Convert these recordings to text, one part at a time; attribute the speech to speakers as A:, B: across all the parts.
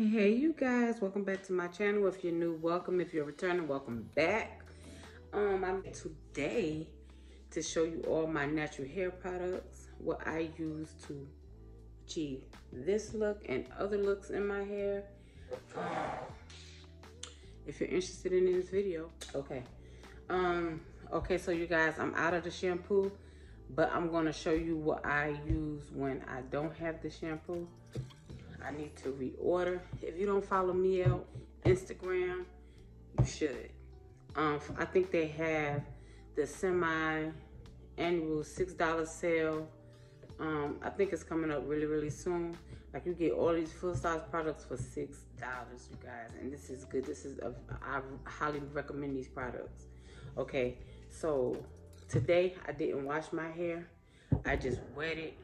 A: Hey, you guys, welcome back to my channel. If you're new, welcome. If you're returning, welcome back. Um, I'm today to show you all my natural hair products, what I use to achieve this look and other looks in my hair. Um, if you're interested in this video, okay. Um, okay, so you guys, I'm out of the shampoo, but I'm gonna show you what I use when I don't have the shampoo. I need to reorder. If you don't follow me out Instagram, you should. Um, I think they have the semi-annual $6 sale. Um, I think it's coming up really, really soon. Like you get all these full size products for $6, you guys. And this is good. This is, a, I highly recommend these products. Okay, so today I didn't wash my hair. I just wet it.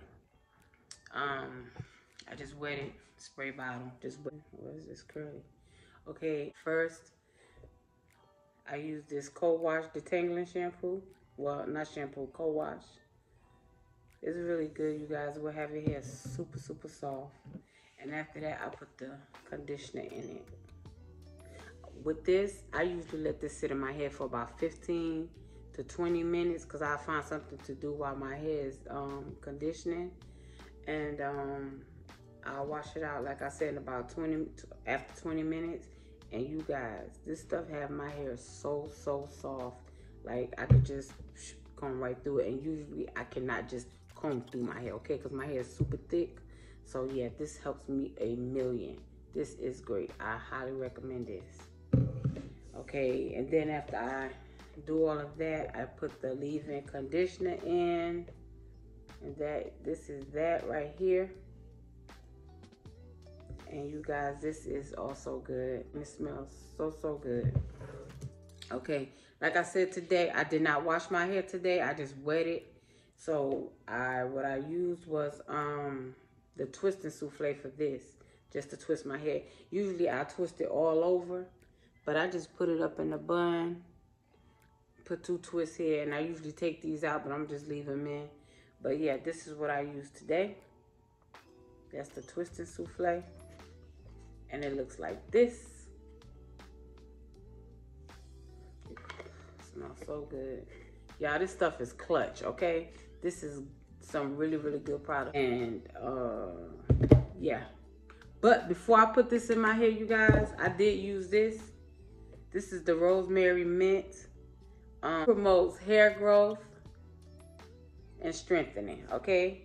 A: Um, I just wet it spray bottle. Just what is this curly? Okay, first I use this co-wash detangling shampoo. Well, not shampoo, co-wash. It's really good, you guys. Will have your hair super, super soft. And after that, I put the conditioner in it. With this, I usually let this sit in my hair for about 15 to 20 minutes because I find something to do while my hair is um, conditioning. And um, I'll wash it out, like I said, in about 20, after 20 minutes. And you guys, this stuff have my hair so, so soft. Like, I could just comb right through it. And usually, I cannot just comb through my hair, okay? Because my hair is super thick. So, yeah, this helps me a million. This is great. I highly recommend this. Okay, and then after I do all of that, I put the leave-in conditioner in. And that, this is that right here. And you guys, this is also good. It smells so, so good. Okay, like I said today, I did not wash my hair today. I just wet it. So I what I used was um the twisting souffle for this, just to twist my hair. Usually I twist it all over, but I just put it up in the bun, put two twists here, and I usually take these out, but I'm just leaving them in. But yeah, this is what I use today. That's the twisting souffle and it looks like this. Smells so good. Y'all, this stuff is clutch, okay? This is some really, really good product. And, uh, yeah. But before I put this in my hair, you guys, I did use this. This is the Rosemary Mint. Um, promotes hair growth and strengthening, okay?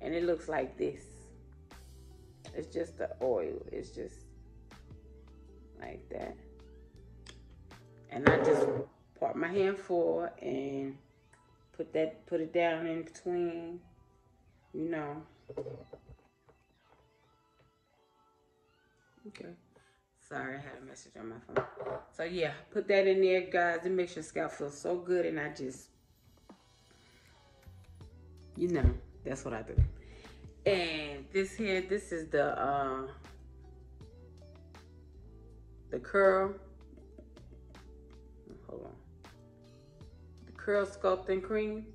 A: And it looks like this. It's just the oil. It's just like that. And I just part my hand forward and put that put it down in between, you know. Okay. Sorry, I had a message on my phone. So yeah, put that in there, guys. It makes your scalp feel so good and I just you know, that's what I do. And this here, this is the uh, the curl. Hold on. The curl sculpting cream.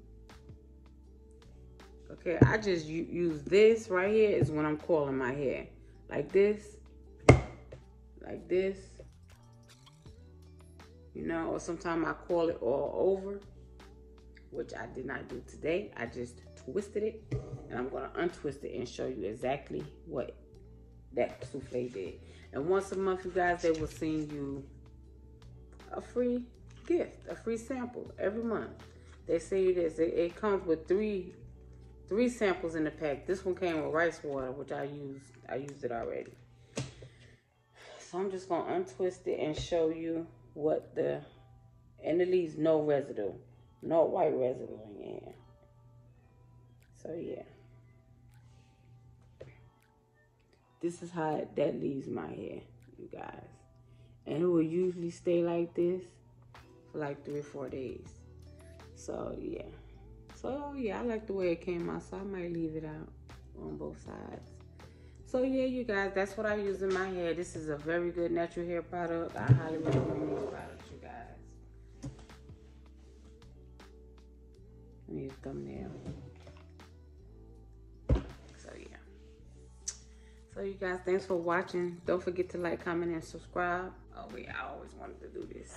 A: Okay, I just use this right here is when I'm coiling my hair. Like this. Like this. You know, or sometimes I coil it all over. Which I did not do today. I just twisted it and I'm gonna untwist it and show you exactly what that souffle did. And once a month, you guys, they will send you a free gift, a free sample every month. They send you this. It, it comes with three three samples in the pack. This one came with rice water, which I used. I used it already. So I'm just gonna untwist it and show you what the and it leaves no residue, no white residue in here. So yeah. This is how that leaves my hair, you guys. And it will usually stay like this for like three or four days. So yeah. So yeah, I like the way it came out, so I might leave it out on both sides. So yeah, you guys, that's what I use in my hair. This is a very good natural hair product. I highly recommend these products, you guys. I need a thumbnail. So you guys, thanks for watching. Don't forget to like, comment, and subscribe. Oh, wait, I always wanted to do this.